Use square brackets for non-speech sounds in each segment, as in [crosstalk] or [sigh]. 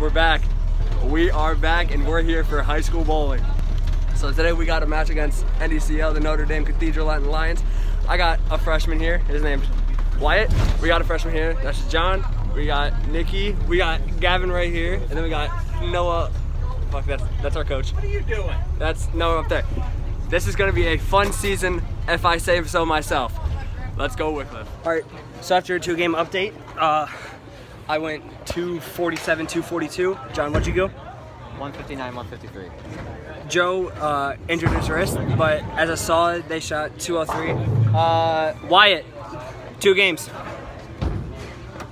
we're back. We are back and we're here for high school bowling. So today we got a match against NDCL, the Notre Dame Cathedral Latin Lions. I got a freshman here, his name's Wyatt. We got a freshman here, that's John. We got Nikki, we got Gavin right here, and then we got Noah. Fuck, that's, that's our coach. What are you doing? That's Noah up there. This is gonna be a fun season if I say so myself. Let's go Wickliffe. All right, so after a two game update, uh, I went 247, 242. John, what'd you go? 159, 153. Joe uh, injured his wrist, but as I saw it, they shot 203. Uh, Wyatt, two games.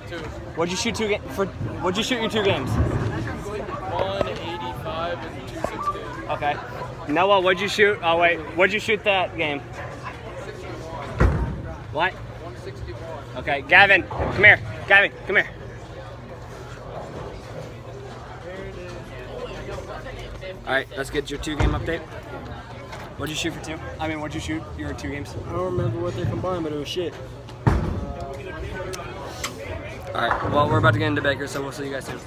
Two. What'd you shoot two ga- for? What'd you shoot your two games? 185 and 216. Okay. Noah, what'd you shoot? Oh wait, what'd you shoot that game? What? 161. Okay, Gavin, come here. Gavin, come here. All right, let's get your two game update. What'd you shoot for two? I mean, what'd you shoot your two games? I don't remember what they combined, but it was shit. All right, well, we're about to get into Baker, so we'll see you guys soon.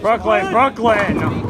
Brooklyn, Brooklyn.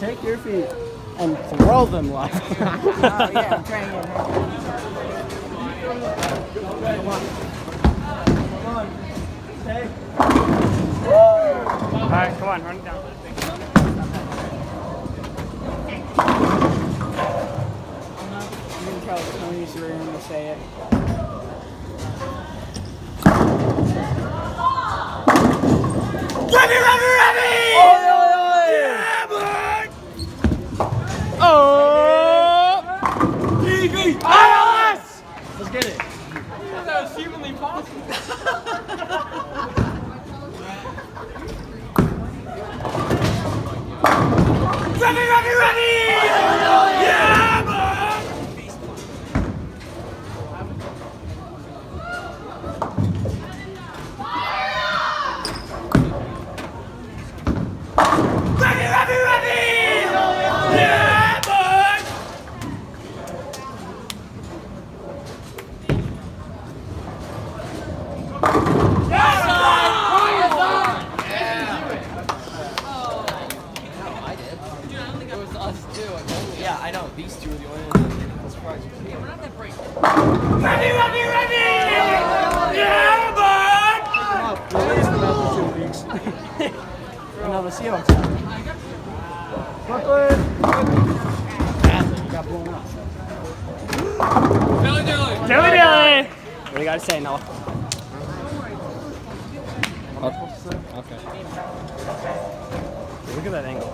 Take your feet and throw them left. [laughs] Oh, yeah, I'm trying to get her. All right, come on, run it down. You can tell Tony's room to say it. Let's get it. That was humanly possible. It was us too. Yeah, I know. These two are the only ones that I'm surprised. Yeah, we're not that break. Release them after two weeks. no, the Seahawks have. Brooklyn! Got blown up. Dilly dilly. Dilly dilly. What do you got to say, Noah? Okay. Look at that angle.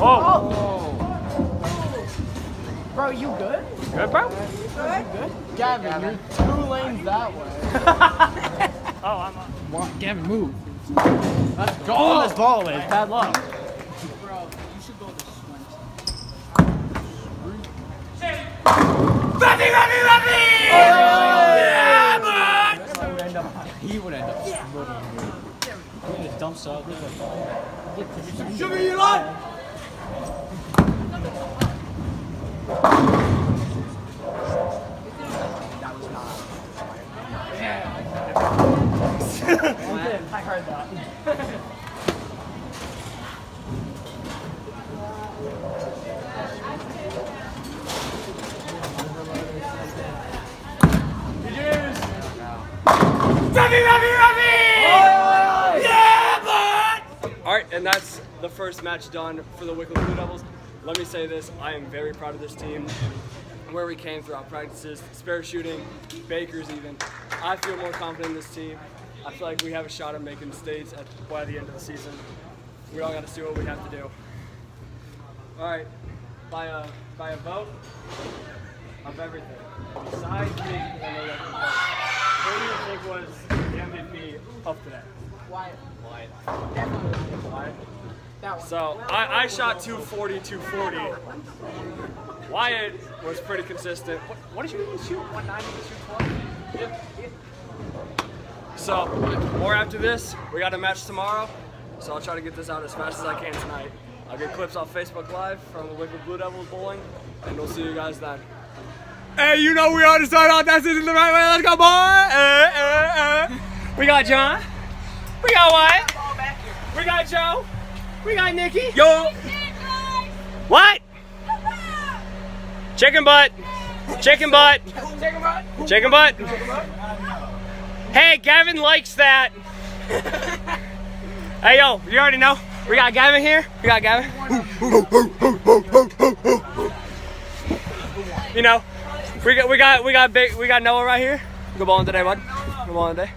Oh, Bro, you good? good, bro. Gavin, you're two lanes that way. [laughs] Oh, I'm on. What? Gavin, move. Let's go. Oh, this ball is bad luck. Bro, you should go to swim. He would end up smothering you. He just dumps up. Show me your line. I heard that. All right, and that's the first match done for the Wickliffe Blue Devils. Let me say this, I am very proud of this team, and where we came throughout practices, spare shooting, Bakers even. I feel more confident in this team. I feel like we have a shot at making states at, by the end of the season. We all got to see what we have to do. All right, by a, by a vote of everything, besides me, who do you think was the MVP of today? Wyatt. Wyatt. Definitely. Wyatt? That one. So I, I shot 240, 240. Wyatt was pretty consistent. What, what did you even shoot? 190 to 220? So more after this. We got a match tomorrow. So I'll try to get this out as fast as I can tonight. I'll get clips off Facebook Live from the Wicked Blue Devils bowling, and we'll see you guys then. Hey, you know we ought to start off that season the right way. Let's go, boy! Uh, uh, uh. We got John. We got Wyatt. We got Joe. We got Nikki. Yo. What? Chicken butt. Chicken butt. Chicken butt. Hey, Gavin likes that. [laughs] hey, yo, you already know. We got Gavin here. We got Gavin. You know, we got we got we got big we got Noah right here. Good bowling today, bud. Good bowling today.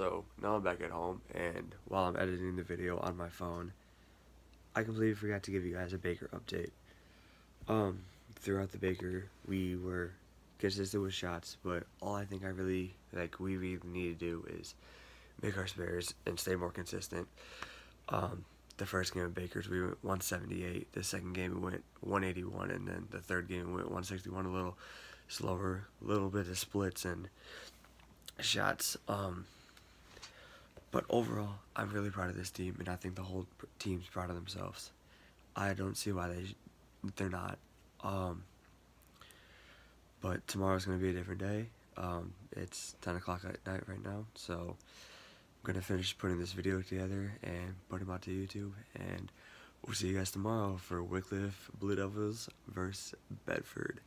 So now I'm back at home, and while I'm editing the video on my phone, I completely forgot to give you guys a Baker update. Um, throughout the Baker, we were consistent with shots, but all I think I really like we really need to do is make our spares and stay more consistent. Um, the first game of Baker's we went 178. The second game we went 181, and then the third game we went 161. A little slower, a little bit of splits and shots. Um, but overall, I'm really proud of this team, and I think the whole team's proud of themselves. I don't see why they they're not. Um, but tomorrow's gonna be a different day. Um, it's 10 o'clock at night right now, so I'm gonna finish putting this video together and put them out to YouTube. And we'll see you guys tomorrow for Wickliffe Blue Devils versus Bedford.